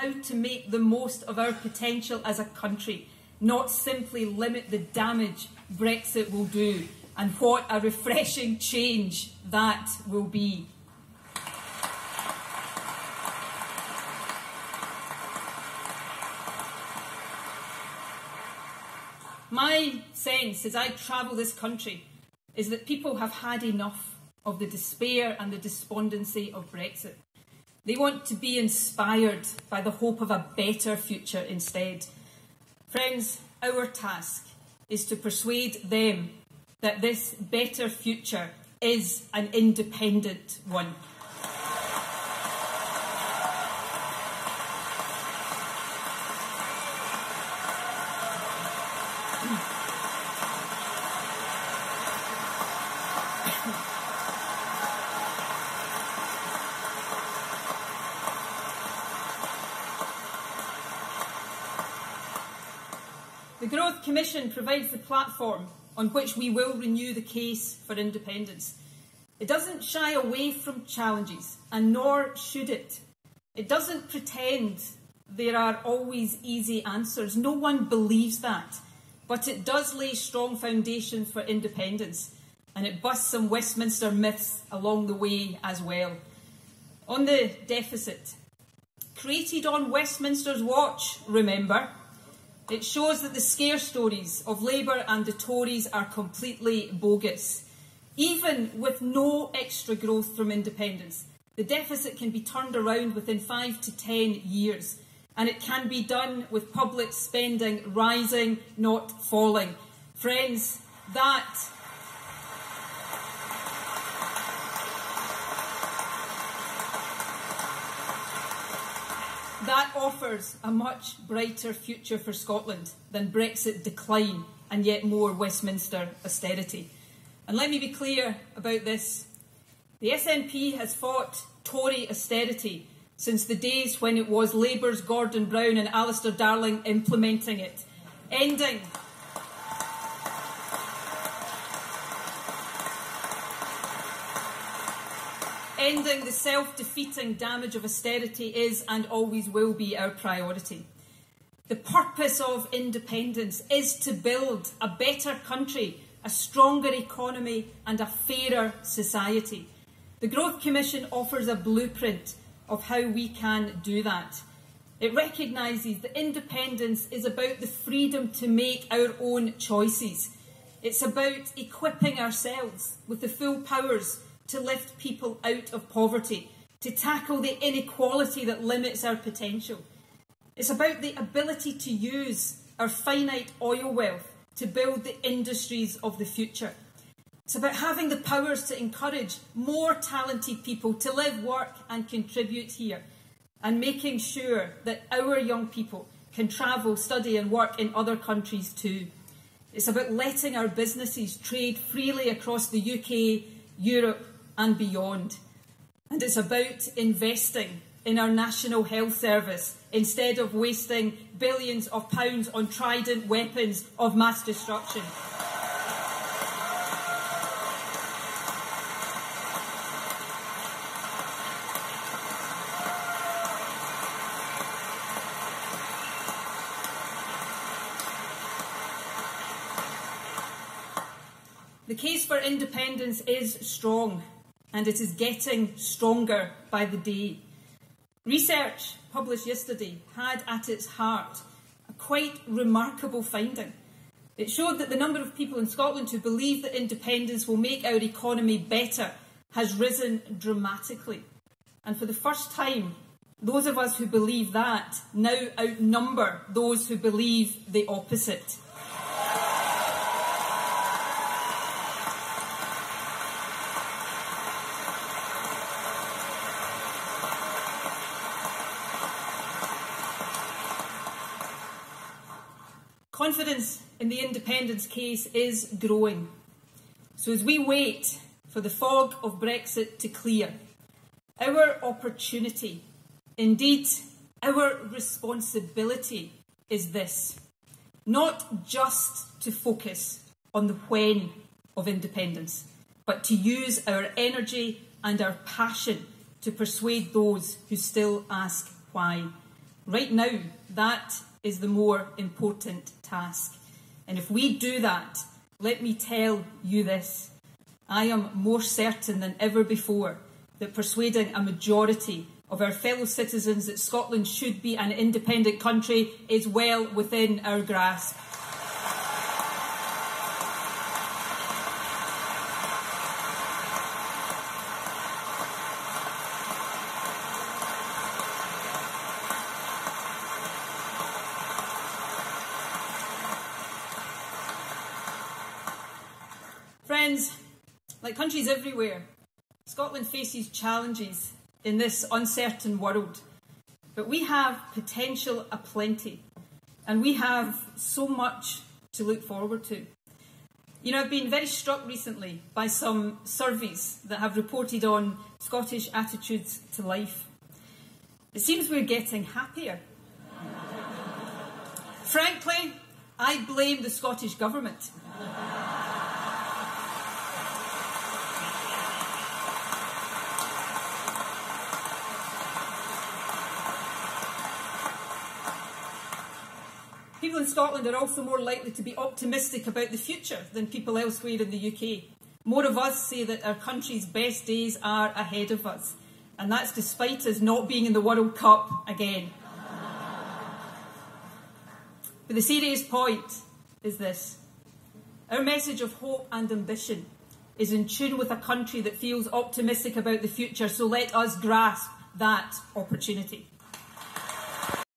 how to make the most of our potential as a country, not simply limit the damage Brexit will do, and what a refreshing change that will be. My sense as I travel this country is that people have had enough of the despair and the despondency of Brexit. They want to be inspired by the hope of a better future instead. Friends, our task is to persuade them that this better future is an independent one. The Growth Commission provides the platform on which we will renew the case for independence. It doesn't shy away from challenges, and nor should it. It doesn't pretend there are always easy answers. No one believes that. But it does lay strong foundations for independence, and it busts some Westminster myths along the way as well. On the deficit, created on Westminster's watch, remember, it shows that the scare stories of Labour and the Tories are completely bogus. Even with no extra growth from independence, the deficit can be turned around within five to ten years, and it can be done with public spending rising, not falling. Friends, that That offers a much brighter future for Scotland than Brexit decline and yet more Westminster austerity. And let me be clear about this. The SNP has fought Tory austerity since the days when it was Labour's Gordon Brown and Alistair Darling implementing it, ending Ending the self defeating damage of austerity is and always will be our priority. The purpose of independence is to build a better country, a stronger economy, and a fairer society. The Growth Commission offers a blueprint of how we can do that. It recognises that independence is about the freedom to make our own choices. It's about equipping ourselves with the full powers to lift people out of poverty, to tackle the inequality that limits our potential. It's about the ability to use our finite oil wealth to build the industries of the future. It's about having the powers to encourage more talented people to live, work and contribute here and making sure that our young people can travel, study and work in other countries too. It's about letting our businesses trade freely across the UK, Europe and beyond. And it's about investing in our National Health Service instead of wasting billions of pounds on trident weapons of mass destruction. The case for independence is strong and it is getting stronger by the day. Research published yesterday had at its heart a quite remarkable finding. It showed that the number of people in Scotland who believe that independence will make our economy better has risen dramatically. And for the first time, those of us who believe that now outnumber those who believe the opposite. Confidence in the independence case is growing. So as we wait for the fog of Brexit to clear, our opportunity, indeed our responsibility is this not just to focus on the when of independence, but to use our energy and our passion to persuade those who still ask why. Right now, that is the more important task. And if we do that, let me tell you this I am more certain than ever before that persuading a majority of our fellow citizens that Scotland should be an independent country is well within our grasp. Friends, like countries everywhere, Scotland faces challenges in this uncertain world. But we have potential aplenty, and we have so much to look forward to. You know, I've been very struck recently by some surveys that have reported on Scottish attitudes to life. It seems we're getting happier. Frankly, I blame the Scottish Government. People in Scotland are also more likely to be optimistic about the future than people elsewhere in the UK. More of us say that our country's best days are ahead of us, and that's despite us not being in the World Cup again. but the serious point is this our message of hope and ambition is in tune with a country that feels optimistic about the future, so let us grasp that opportunity.